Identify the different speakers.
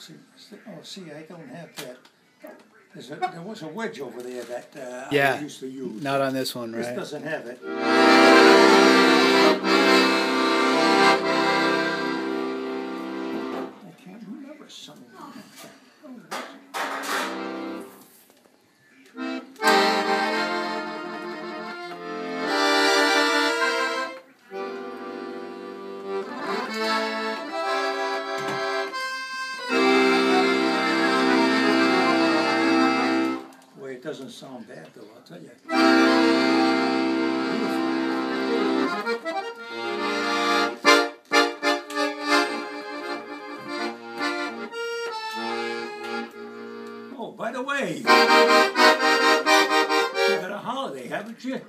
Speaker 1: see, oh, see, I don't have that. A, there was a wedge over there that, uh, I used to use.
Speaker 2: Not on this one, right?
Speaker 1: This doesn't have it. I can't remember some of them. It doesn't sound bad though, I'll tell you. Oh, by the way, you got a holiday, haven't you?